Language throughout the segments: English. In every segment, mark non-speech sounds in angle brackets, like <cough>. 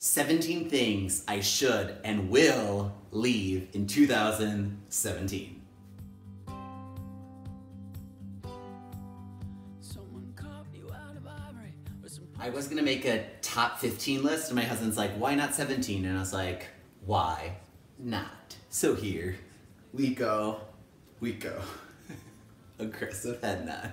17 things I should and will leave in 2017. I was gonna make a top 15 list, and my husband's like, why not 17? And I was like, why not? So here we go, we go. <laughs> Aggressive head nod.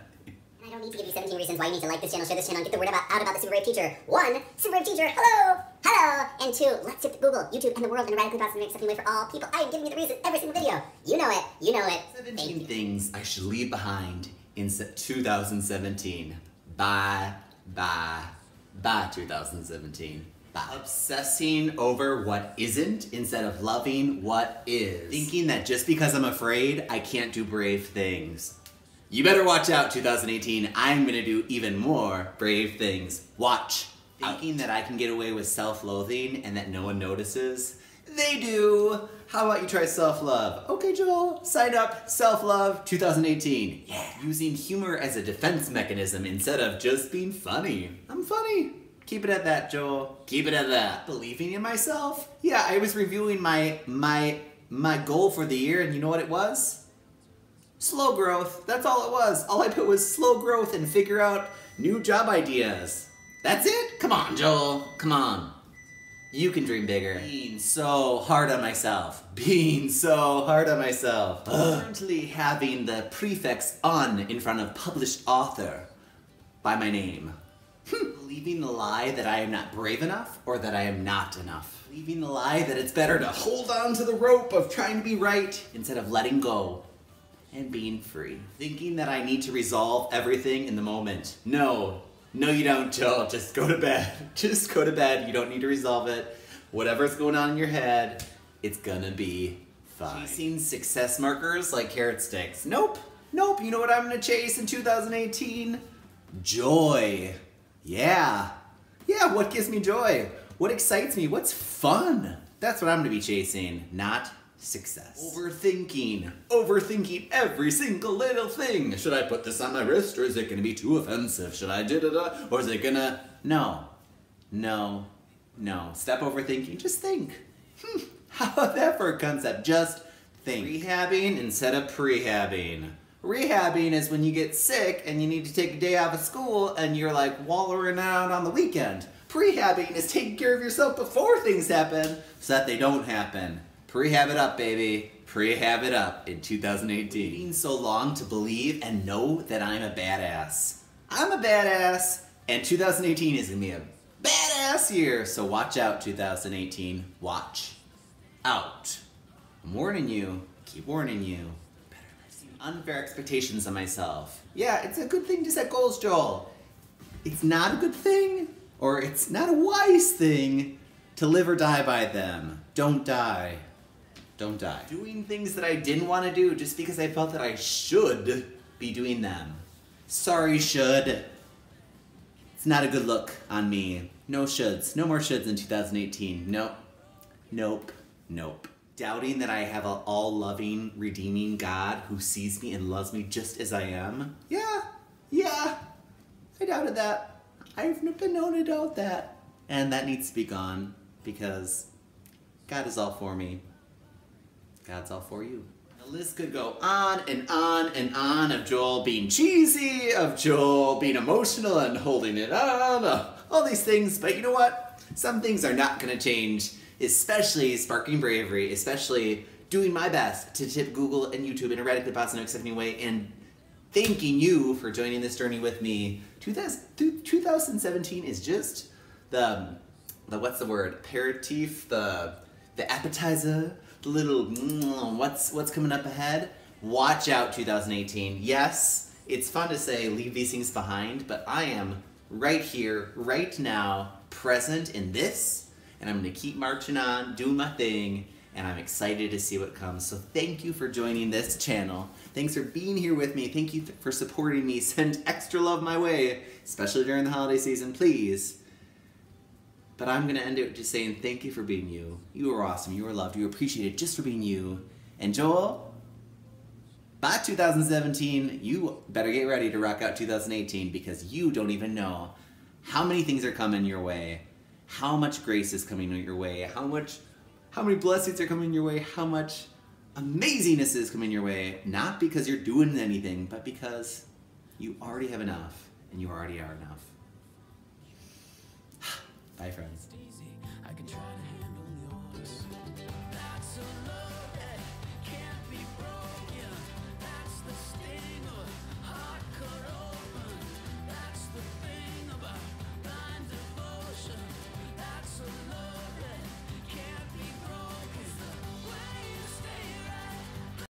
I don't need to give you 17 reasons why you need to like this channel, share this channel, and get the word about, out about the Super Brave Teacher. One, Super Brave Teacher, hello, hello. And two, let's hit Google, YouTube, and the world in a radically positive and accepting way for all people. I am giving you the reason every single video. You know it, you know it. 17 things I should leave behind in 2017. Bye, bye, bye 2017. Bye. Obsessing over what isn't instead of loving what is. Thinking that just because I'm afraid, I can't do brave things. You better watch out 2018. I'm gonna do even more brave things. Watch. Thinking that I can get away with self-loathing and that no one notices. They do. How about you try self-love? Okay, Joel, sign up. Self-love 2018. Yeah. Using humor as a defense mechanism instead of just being funny. I'm funny. Keep it at that, Joel. Keep it at that. Believing in myself? Yeah, I was reviewing my my my goal for the year and you know what it was? Slow growth. That's all it was. All I put was slow growth and figure out new job ideas. That's it? Come on, Joel. Come on. You can dream bigger. Being so hard on myself. Being so hard on myself. <sighs> Currently having the prefix on in front of published author by my name. Hmm. Believing the lie that I am not brave enough or that I am not enough. Believing the lie that it's better to hold on to the rope of trying to be right instead of letting go and being free. Thinking that I need to resolve everything in the moment. No, no you don't, Joel. Just go to bed. <laughs> Just go to bed. You don't need to resolve it. Whatever's going on in your head, it's gonna be fine. Chasing success markers like carrot sticks. Nope, nope. You know what I'm gonna chase in 2018? Joy. Yeah. Yeah, what gives me joy? What excites me? What's fun? That's what I'm gonna be chasing, not success. Overthinking. Overthinking every single little thing. Should I put this on my wrist or is it gonna be too offensive? Should I da da da? Or is it gonna. No. No. No. Step overthinking. Just think. Hmm. <laughs> How about that for a concept? Just think. Rehabbing instead of prehabbing. Rehabbing is when you get sick and you need to take a day off of school and you're like wallowing around on the weekend. Prehabbing is taking care of yourself before things happen so that they don't happen. Prehab it up, baby. Prehab it up in 2018. Waiting so long to believe and know that I'm a badass. I'm a badass, and 2018 is gonna be a badass year. So watch out, 2018. Watch out. I'm warning you. Keep warning you. Unfair expectations on myself. Yeah, it's a good thing to set goals, Joel. It's not a good thing, or it's not a wise thing to live or die by them. Don't die. Don't die. Doing things that I didn't want to do just because I felt that I should be doing them. Sorry, should. It's not a good look on me. No shoulds. No more shoulds in 2018. Nope. Nope. Nope. Doubting that I have an all-loving, redeeming God who sees me and loves me just as I am. Yeah. Yeah. I doubted that. I've been known to doubt that. And that needs to be gone because God is all for me. God's all for you. The list could go on and on and on of Joel being cheesy, of Joel being emotional and holding it on, uh, all these things, but you know what? Some things are not gonna change, especially sparking bravery, especially doing my best to tip Google and YouTube in a radically positive, accepting way, and thanking you for joining this journey with me. 2017 is just the, the what's the word, aperitif, the, the appetizer little mm, what's what's coming up ahead. Watch out 2018. Yes, it's fun to say leave these things behind, but I am right here, right now, present in this, and I'm gonna keep marching on, doing my thing, and I'm excited to see what comes. So thank you for joining this channel. Thanks for being here with me. Thank you for supporting me. <laughs> Send extra love my way, especially during the holiday season, please. But I'm going to end it just saying thank you for being you. You are awesome. You are loved. You are appreciated just for being you. And Joel, bye 2017, you better get ready to rock out 2018 because you don't even know how many things are coming your way. how much grace is coming your way, how much, how many blessings are coming your way, how much amazingness is coming your way, not because you're doing anything, but because you already have enough and you already are enough. Bye, friends.